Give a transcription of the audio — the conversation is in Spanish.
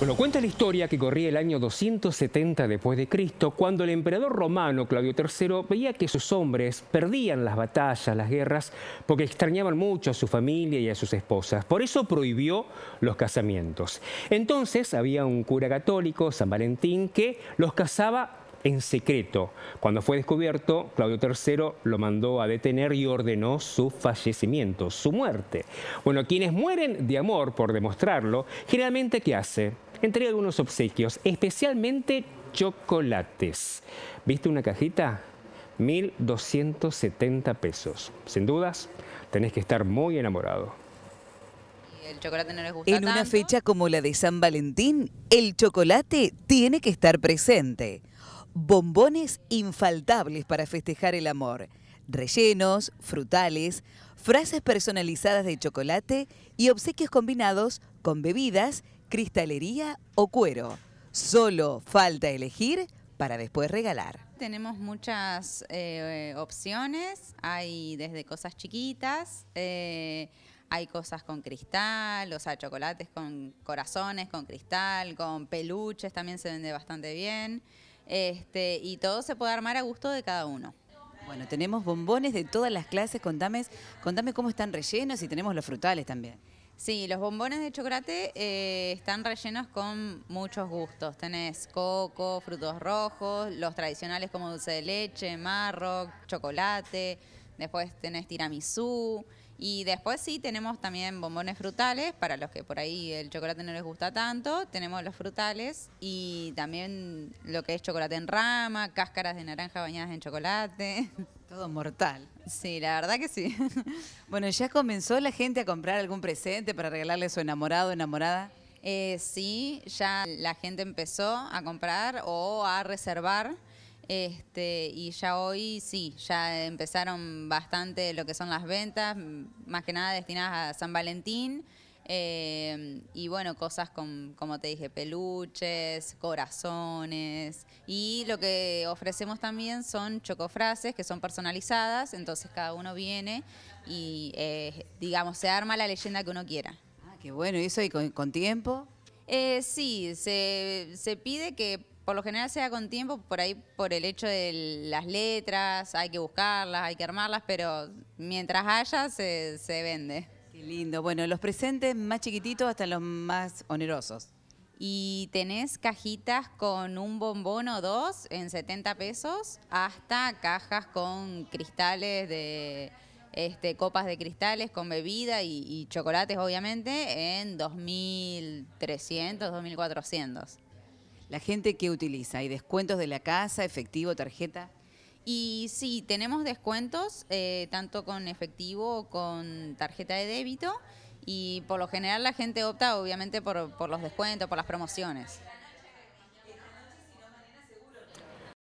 Bueno, cuenta la historia que corría el año 270 después de Cristo, cuando el emperador romano Claudio III veía que sus hombres perdían las batallas, las guerras, porque extrañaban mucho a su familia y a sus esposas. Por eso prohibió los casamientos. Entonces había un cura católico, San Valentín, que los casaba en secreto. Cuando fue descubierto, Claudio III lo mandó a detener y ordenó su fallecimiento, su muerte. Bueno, quienes mueren de amor por demostrarlo, generalmente ¿qué hace? Entrega algunos obsequios, especialmente chocolates. ¿Viste una cajita? 1.270 pesos. Sin dudas, tenés que estar muy enamorado. El chocolate no les gusta En una fecha como la de San Valentín, el chocolate tiene que estar presente bombones infaltables para festejar el amor, rellenos, frutales, frases personalizadas de chocolate y obsequios combinados con bebidas, cristalería o cuero. Solo falta elegir para después regalar. Tenemos muchas eh, opciones, hay desde cosas chiquitas, eh, hay cosas con cristal, o sea, chocolates con corazones, con cristal, con peluches, también se vende bastante bien. Este, y todo se puede armar a gusto de cada uno. Bueno, tenemos bombones de todas las clases, contame, contame cómo están rellenos y tenemos los frutales también. Sí, los bombones de chocolate eh, están rellenos con muchos gustos. Tenés coco, frutos rojos, los tradicionales como dulce de leche, marro, chocolate, después tenés tiramisú, y después sí tenemos también bombones frutales, para los que por ahí el chocolate no les gusta tanto, tenemos los frutales y también lo que es chocolate en rama, cáscaras de naranja bañadas en chocolate. Todo mortal. Sí, la verdad que sí. Bueno, ¿ya comenzó la gente a comprar algún presente para regalarle a su enamorado o enamorada? Eh, sí, ya la gente empezó a comprar o a reservar este, y ya hoy sí, ya empezaron bastante lo que son las ventas, más que nada destinadas a San Valentín. Eh, y bueno, cosas con, como te dije, peluches, corazones. Y lo que ofrecemos también son chocofrases que son personalizadas, entonces cada uno viene y, eh, digamos, se arma la leyenda que uno quiera. Ah, qué bueno, ¿y eso y con, tiempo? Eh, sí, se, se pide que por lo general sea con tiempo, por ahí por el hecho de las letras, hay que buscarlas, hay que armarlas, pero mientras haya se, se vende. Qué lindo. Bueno, los presentes más chiquititos hasta los más onerosos. Y tenés cajitas con un bombón o dos en 70 pesos, hasta cajas con cristales de este, copas de cristales con bebida y, y chocolates, obviamente, en 2.300, 2.400 la gente que utiliza. ¿Hay descuentos de la casa, efectivo, tarjeta? Y sí, tenemos descuentos eh, tanto con efectivo con tarjeta de débito y por lo general la gente opta obviamente por, por los descuentos, por las promociones.